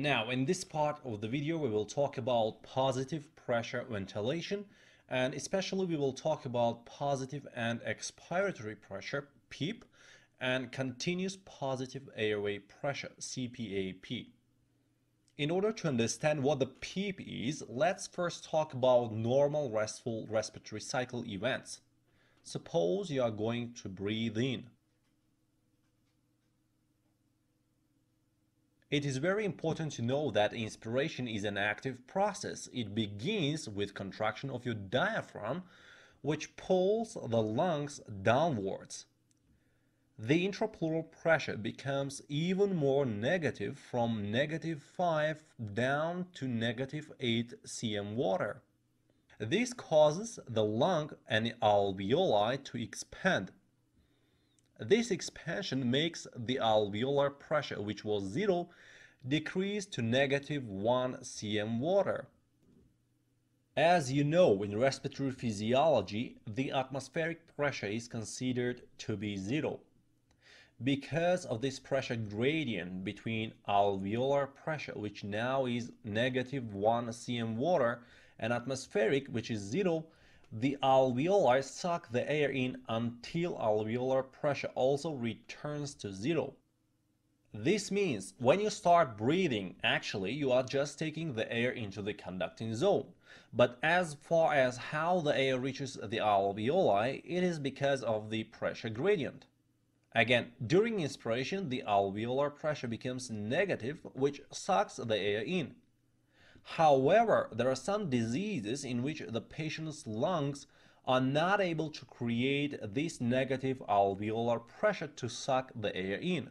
Now, in this part of the video, we will talk about positive pressure ventilation, and especially we will talk about positive end-expiratory pressure, PEEP, and continuous positive airway pressure, CPAP. In order to understand what the PEEP is, let's first talk about normal restful respiratory cycle events. Suppose you are going to breathe in. It is very important to know that inspiration is an active process. It begins with contraction of your diaphragm, which pulls the lungs downwards the intrapleural pressure becomes even more negative from negative 5 down to negative 8 cm water. This causes the lung and alveoli to expand. This expansion makes the alveolar pressure, which was zero, decrease to negative 1 cm water. As you know, in respiratory physiology, the atmospheric pressure is considered to be zero. Because of this pressure gradient between alveolar pressure, which now is negative 1 cm water, and atmospheric, which is 0, the alveoli suck the air in until alveolar pressure also returns to 0. This means when you start breathing, actually you are just taking the air into the conducting zone. But as far as how the air reaches the alveoli, it is because of the pressure gradient. Again, during inspiration, the alveolar pressure becomes negative, which sucks the air in. However, there are some diseases in which the patient's lungs are not able to create this negative alveolar pressure to suck the air in.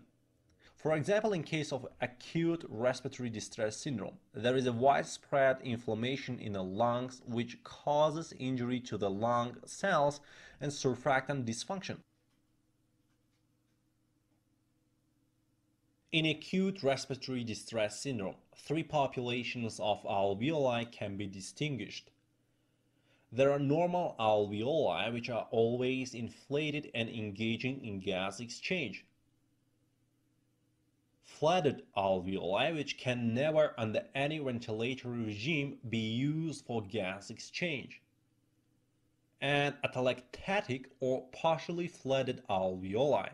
For example, in case of acute respiratory distress syndrome, there is a widespread inflammation in the lungs which causes injury to the lung cells and surfactant dysfunction. In acute respiratory distress syndrome, three populations of alveoli can be distinguished. There are normal alveoli, which are always inflated and engaging in gas exchange. Flooded alveoli, which can never, under any ventilatory regime, be used for gas exchange. And atelectatic or partially flooded alveoli.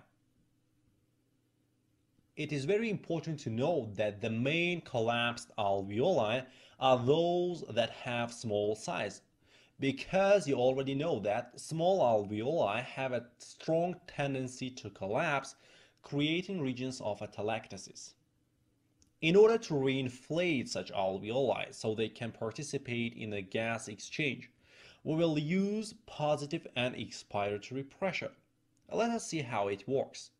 It is very important to note that the main collapsed alveoli are those that have small size, because you already know that small alveoli have a strong tendency to collapse, creating regions of atelectasis. In order to reinflate such alveoli so they can participate in the gas exchange, we will use positive end-expiratory pressure. Let us see how it works.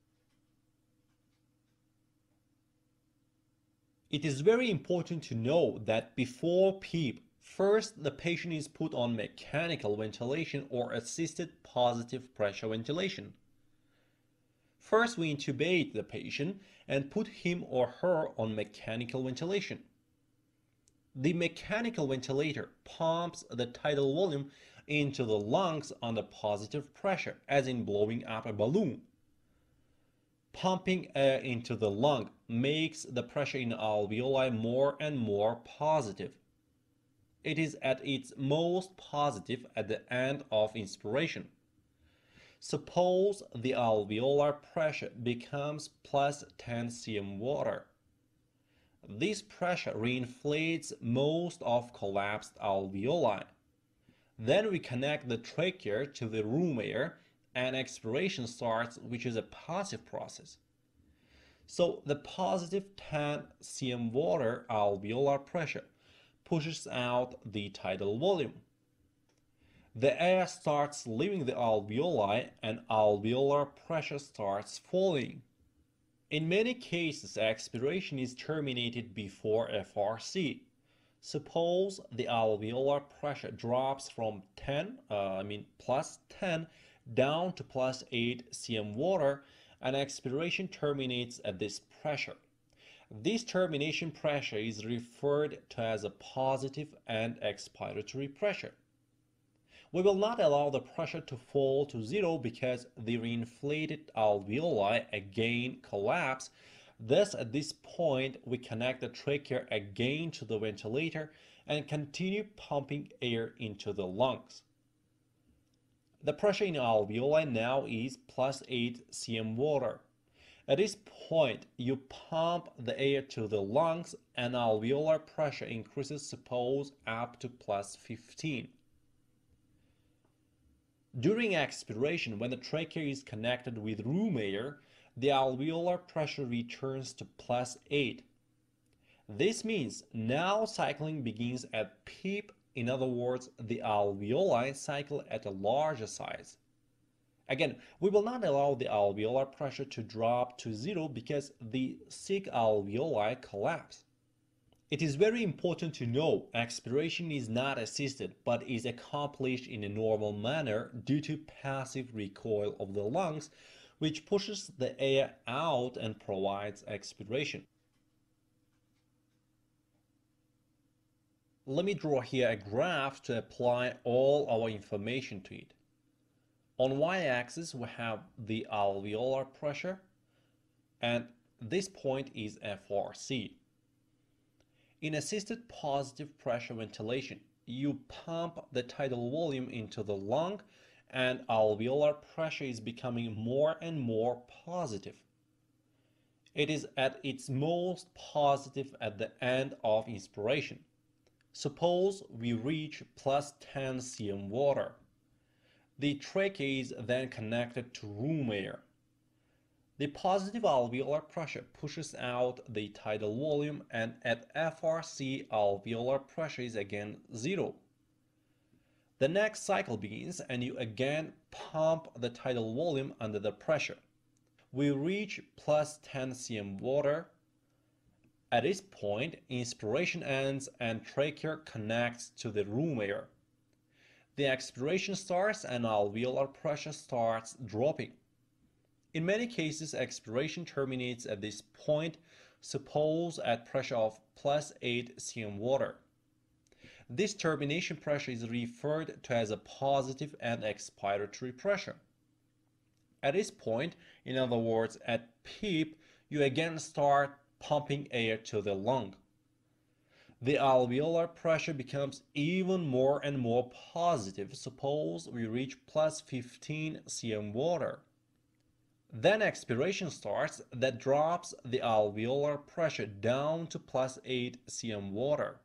It is very important to know that before PEEP, first the patient is put on mechanical ventilation or assisted positive pressure ventilation. First, we intubate the patient and put him or her on mechanical ventilation. The mechanical ventilator pumps the tidal volume into the lungs under positive pressure, as in blowing up a balloon. Pumping air into the lung makes the pressure in alveoli more and more positive. It is at its most positive at the end of inspiration. Suppose the alveolar pressure becomes plus 10 cm water. This pressure reinflates most of collapsed alveoli. Then we connect the trachea to the room air and expiration starts, which is a passive process. So the positive 10 cm water alveolar pressure pushes out the tidal volume. The air starts leaving the alveoli and alveolar pressure starts falling. In many cases, expiration is terminated before FRC. Suppose the alveolar pressure drops from 10, uh, I mean plus 10 down to plus 8 cm water and expiration terminates at this pressure. This termination pressure is referred to as a positive end-expiratory pressure. We will not allow the pressure to fall to zero because the reinflated alveoli again collapse Thus, at this point, we connect the trachea again to the ventilator and continue pumping air into the lungs. The pressure in alveoli now is plus 8 cm water. At this point, you pump the air to the lungs and alveolar pressure increases suppose up to plus 15. During expiration, when the trachea is connected with room air, the alveolar pressure returns to plus 8. This means now cycling begins at PEEP, in other words, the alveoli cycle at a larger size. Again, we will not allow the alveolar pressure to drop to zero because the sick alveoli collapse. It is very important to know expiration is not assisted but is accomplished in a normal manner due to passive recoil of the lungs which pushes the air out and provides expiration. Let me draw here a graph to apply all our information to it. On y-axis we have the alveolar pressure and this point is FRC. In assisted positive pressure ventilation, you pump the tidal volume into the lung and alveolar pressure is becoming more and more positive. It is at its most positive at the end of inspiration. Suppose we reach plus 10 cm water. The trachea is then connected to room air. The positive alveolar pressure pushes out the tidal volume and at FRC alveolar pressure is again zero. The next cycle begins and you again pump the tidal volume under the pressure. We reach plus 10 cm water. At this point, inspiration ends and trachea connects to the room air. The expiration starts and alveolar pressure starts dropping. In many cases, expiration terminates at this point, suppose at pressure of plus 8 cm water. This termination pressure is referred to as a positive end-expiratory pressure. At this point, in other words, at PEEP, you again start pumping air to the lung the alveolar pressure becomes even more and more positive. Suppose we reach plus 15 cm water. Then expiration starts that drops the alveolar pressure down to plus 8 cm water.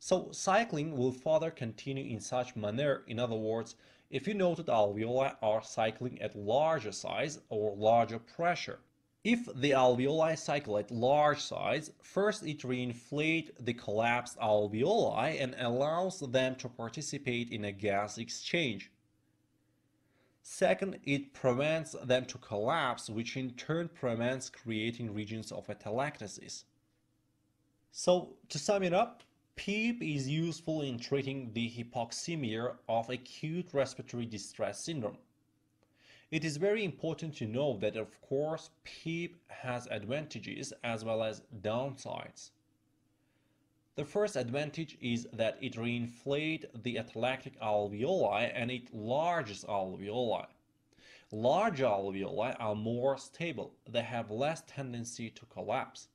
So cycling will further continue in such manner. In other words, if you noted alveoli are cycling at larger size or larger pressure. If the alveoli cycle at large size, first it reinflates the collapsed alveoli and allows them to participate in a gas exchange. Second, it prevents them to collapse, which in turn prevents creating regions of atelectasis. So, to sum it up, PEEP is useful in treating the hypoxemia of acute respiratory distress syndrome. It is very important to know that of course PEEP has advantages as well as downsides. The first advantage is that it reinflates the atelectic alveoli and it enlarges alveoli. Large alveoli are more stable, they have less tendency to collapse.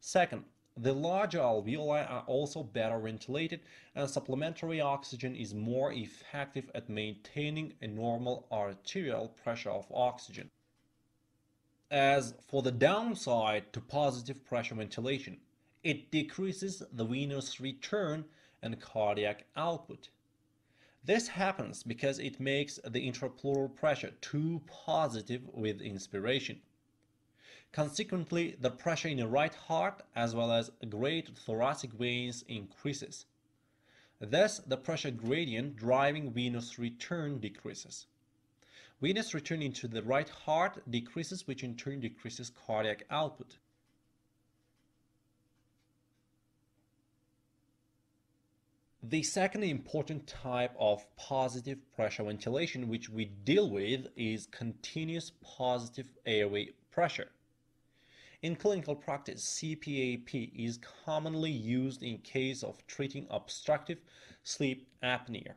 Second, the larger alveoli are also better ventilated and supplementary oxygen is more effective at maintaining a normal arterial pressure of oxygen. As for the downside to positive pressure ventilation, it decreases the venous return and cardiac output. This happens because it makes the intrapleural pressure too positive with inspiration. Consequently, the pressure in the right heart as well as great thoracic veins increases. Thus, the pressure gradient driving venous return decreases. Venous return into the right heart decreases, which in turn decreases cardiac output. The second important type of positive pressure ventilation which we deal with is continuous positive airway pressure. In clinical practice, CPAP is commonly used in case of treating obstructive sleep apnea.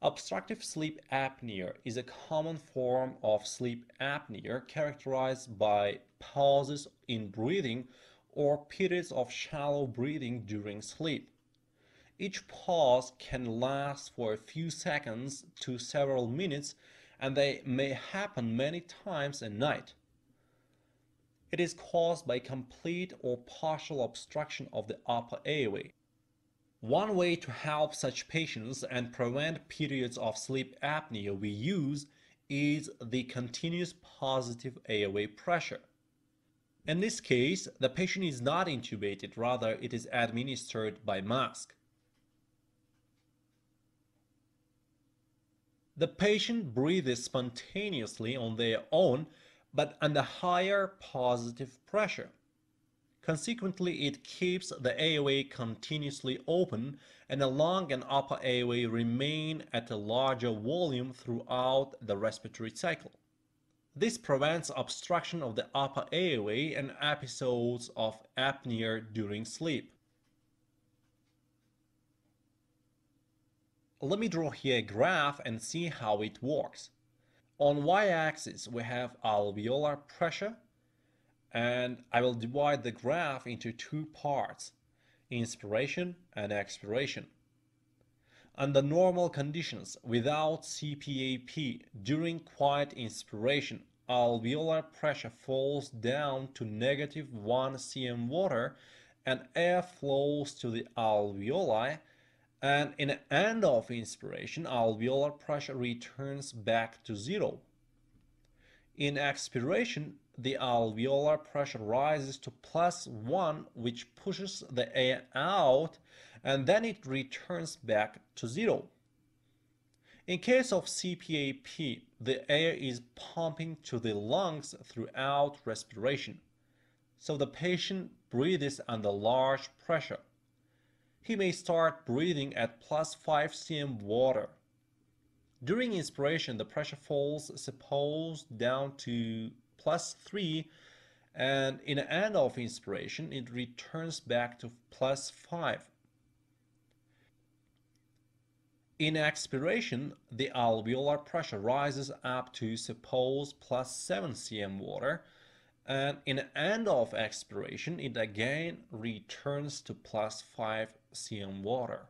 Obstructive sleep apnea is a common form of sleep apnea characterized by pauses in breathing or periods of shallow breathing during sleep. Each pause can last for a few seconds to several minutes and they may happen many times a night. It is caused by complete or partial obstruction of the upper airway. One way to help such patients and prevent periods of sleep apnea we use is the continuous positive airway pressure. In this case, the patient is not intubated, rather it is administered by mask. The patient breathes spontaneously on their own, but under higher positive pressure. Consequently, it keeps the airway continuously open and the lung and upper airway remain at a larger volume throughout the respiratory cycle. This prevents obstruction of the upper airway and episodes of apnea during sleep. Let me draw here a graph and see how it works. On y-axis we have alveolar pressure and I will divide the graph into two parts, inspiration and expiration. Under normal conditions, without CPAP, during quiet inspiration, alveolar pressure falls down to negative 1 cm water and air flows to the alveoli and in the end of inspiration, alveolar pressure returns back to zero. In expiration, the alveolar pressure rises to plus 1 which pushes the air out and then it returns back to 0. In case of CPAP, the air is pumping to the lungs throughout respiration, so the patient breathes under large pressure. He may start breathing at plus 5 cm water. During inspiration, the pressure falls, suppose, down to plus 3 and in the end of inspiration it returns back to plus 5. In expiration, the alveolar pressure rises up to suppose plus 7 cm water and in the end of expiration it again returns to plus 5 cm water.